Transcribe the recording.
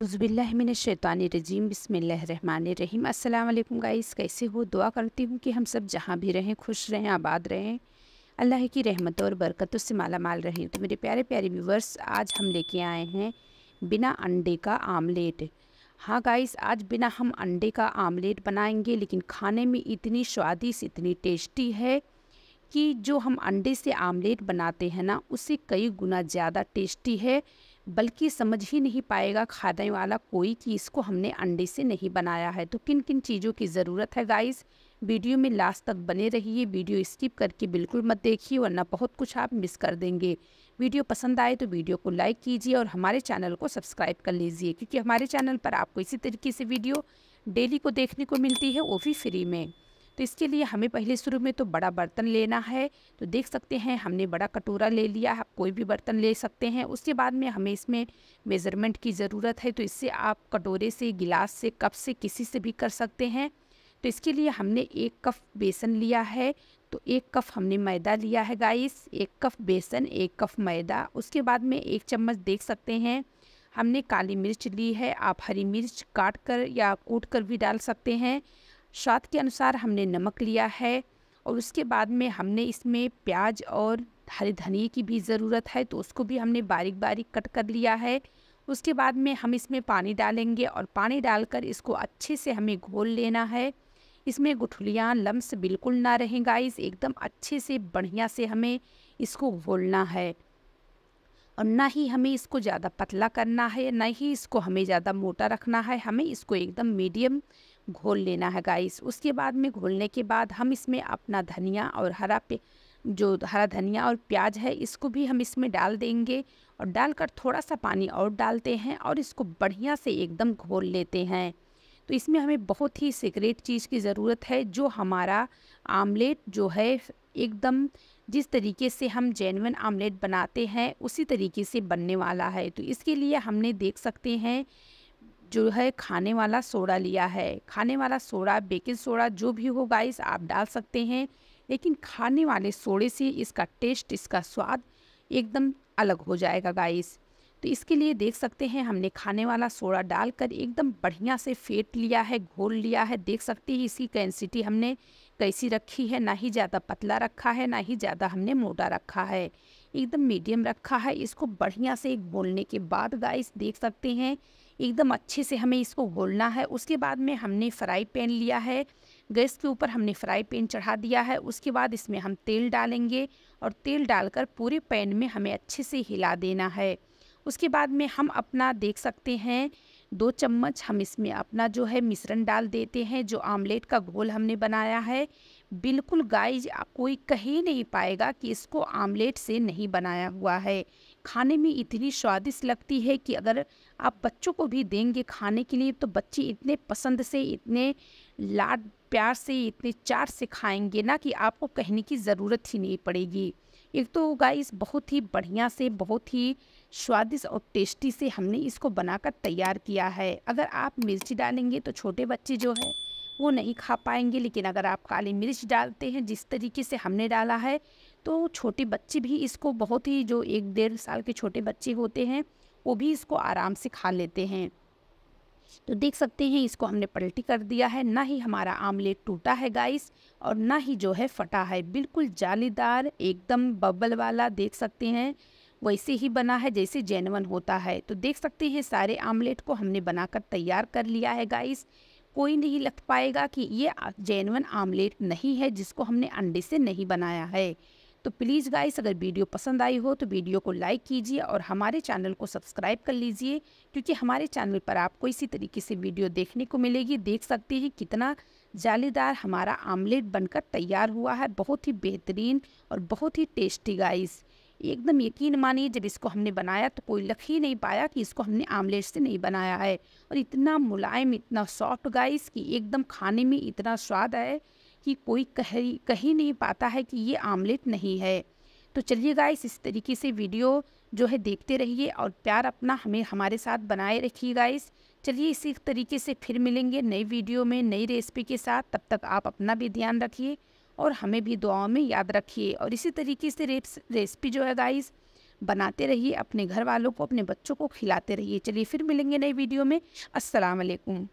उज़बिल्लिमिनशैतानिरजीम अस्सलाम वालेकुम गाइस, कैसे हो? दुआ करती हूँ कि हम सब जहाँ भी रहें, खुश रहें, आबाद रहें। अल्लाह की रहमत और बरकतों से माला माल रहें। तो मेरे प्यारे प्यारे व्यूवर्स, आज हम लेके आए हैं बिना अंडे का आमलेट। हाँ गाइस, आज बिना हम अंडे का आमलेट बनाएँगे, लेकिन खाने में इतनी स्वादिष्ट, इतनी टेस्टी है कि जो हम अंडे से आमलेट बनाते हैं ना उससे कई गुना ज़्यादा टेस्टी है। बल्कि समझ ही नहीं पाएगा खाने वाला कोई कि इसको हमने अंडे से नहीं बनाया है। तो किन किन चीज़ों की ज़रूरत है गाइस? वीडियो में लास्ट तक बने रहिए, वीडियो स्किप करके बिल्कुल मत देखिए वरना बहुत कुछ आप मिस कर देंगे। वीडियो पसंद आए तो वीडियो को लाइक कीजिए और हमारे चैनल को सब्सक्राइब कर लीजिए, क्योंकि हमारे चैनल पर आपको इसी तरीके से वीडियो डेली को देखने को मिलती है, वो भी फ्री में। तो इसके लिए हमें पहले शुरू में तो बड़ा बर्तन लेना है। तो देख सकते हैं, हमने बड़ा कटोरा ले लिया, आप कोई भी बर्तन ले सकते हैं। उसके बाद में हमें इसमें मेज़रमेंट की ज़रूरत है तो इससे आप कटोरे से, गिलास से, कप से, किसी से भी कर सकते हैं। तो इसके लिए हमने एक कप बेसन लिया है। तो एक कप हमने मैदा लिया है, गाइस। एक कप बेसन, एक कप मैदा। उसके बाद में एक चम्मच देख सकते हैं, हमने काली मिर्च ली है। आप हरी मिर्च काट कर या कूट कर भी डाल सकते हैं। स्वाद के अनुसार हमने नमक लिया है और उसके बाद में हमने इसमें प्याज और हरे धनिए की भी ज़रूरत है तो उसको भी हमने बारीक बारीक कट कर लिया है। उसके बाद में हम इसमें पानी डालेंगे और पानी डालकर इसको अच्छे से हमें घोल लेना है। इसमें गुठलियाँ, लम्स बिल्कुल ना रहें गाइस, एकदम अच्छे से बढ़िया से हमें इसको घोलना है। और ना ही हमें इसको ज़्यादा पतला करना है, ना ही इसको हमें ज़्यादा मोटा रखना है, हमें इसको एकदम मीडियम घोल लेना है गाइस उसके बाद में घोलने के बाद हम इसमें अपना धनिया और हरा पे, जो हरा धनिया और प्याज है, इसको भी हम इसमें डाल देंगे और डालकर थोड़ा सा पानी और डालते हैं और इसको बढ़िया से एकदम घोल लेते हैं। तो इसमें हमें बहुत ही सीक्रेट चीज़ की ज़रूरत है, जो हमारा आमलेट जो है, एकदम जिस तरीके से हम जेनवन आमलेट बनाते हैं, उसी तरीके से बनने वाला है। तो इसके लिए हमने देख सकते हैं जो है खाने वाला सोडा लिया है। खाने वाला सोडा, बेकिंग सोडा जो भी हो गाइस आप डाल सकते हैं। लेकिन खाने वाले सोडे से इसका टेस्ट इसका स्वाद एकदम अलग हो जाएगा गाइस तो इसके लिए देख सकते हैं, हमने खाने वाला सोडा डालकर एकदम बढ़िया से फेंट लिया है, घोल लिया है। देख सकते हैं इसकी कैंसिटी हमने कैसी रखी है, ना ही ज़्यादा पतला रखा है, ना ही ज़्यादा हमने मोटा रखा है। एकदम मीडियम रखा है। इसको बढ़िया से एक बोलने के बाद गाइस देख सकते हैं, एकदम अच्छे से हमें इसको घोलना है। उसके बाद में हमने फ्राई पैन लिया है। गैस के ऊपर हमने फ्राई पैन चढ़ा दिया है। उसके बाद इसमें हम तेल डालेंगे और तेल डालकर पूरे पैन में हमें अच्छे से हिला देना है। उसके बाद में हम अपना देख सकते हैं, दो चम्मच हम इसमें अपना जो है मिश्रण डाल देते हैं, जो आमलेट का घोल हमने बनाया है। बिल्कुल गाय कोई कह ही नहीं पाएगा कि इसको आमलेट से नहीं बनाया हुआ है। खाने में इतनी स्वादिष्ट लगती है कि अगर आप बच्चों को भी देंगे खाने के लिए तो बच्चे इतने पसंद से, इतने लाड प्यार से, इतने चार से खाएँगे ना कि आपको कहने की ज़रूरत ही नहीं पड़ेगी। एक तो गाइस बहुत ही बढ़िया से, बहुत ही स्वादिष्ट और टेस्टी से हमने इसको बनाकर तैयार किया है। अगर आप मिर्ची डालेंगे तो छोटे बच्चे जो है वो नहीं खा पाएँगे। लेकिन अगर आप काली मिर्च डालते हैं, जिस तरीके से हमने डाला है तो छोटे बच्चे भी इसको बहुत ही जो एक डेढ़ साल के छोटे बच्चे होते हैं, वो भी इसको आराम से खा लेते हैं। तो देख सकते हैं, इसको हमने पलटी कर दिया है। ना ही हमारा आमलेट टूटा है, गाइस, और ना ही जो है फटा है। बिल्कुल जालीदार, एकदम बबल वाला, देख सकते हैं, वैसे ही बना है, जैसे जेनवन होता है। तो देख सकते हैं, सारे आमलेट को हमने बनाकर तैयार कर लिया है, गाइस। कोई नहीं लग पाएगा कि ये जेनवन आमलेट नहीं है, जिसको हमने अंडे से नहीं बनाया है। तो प्लीज़ गाइस अगर वीडियो पसंद आई हो तो वीडियो को लाइक कीजिए और हमारे चैनल को सब्सक्राइब कर लीजिए, क्योंकि हमारे चैनल पर आपको इसी तरीके से वीडियो देखने को मिलेगी। देख सकते हैं कितना जालीदार हमारा आमलेट बनकर तैयार हुआ है। बहुत ही बेहतरीन और बहुत ही टेस्टी गाइस एकदम यकीन मानिए, जब इसको हमने बनाया तो कोई लख ही नहीं पाया कि इसको हमने आमलेट से नहीं बनाया है। और इतना मुलायम, इतना सॉफ्ट गाइस कि एकदम खाने में इतना स्वाद है कि कोई कह कहीं नहीं पाता है कि ये आमलेट नहीं है। तो चलिए गाइस, इस तरीके से वीडियो जो है देखते रहिए और प्यार अपना हमें, हमारे साथ बनाए रखिए गाइस। चलिए इसी तरीके से फिर मिलेंगे नई वीडियो में नई रेसिपी के साथ। तब तक आप अपना भी ध्यान रखिए। और हमें भी दुआओं में याद रखिए। और इसी तरीके से रेसिपी जो है गाइस, बनाते रहिए, अपने घर वालों को, अपने बच्चों को खिलाते रहिए। चलिए फिर मिलेंगे नई वीडियो में। असलकुम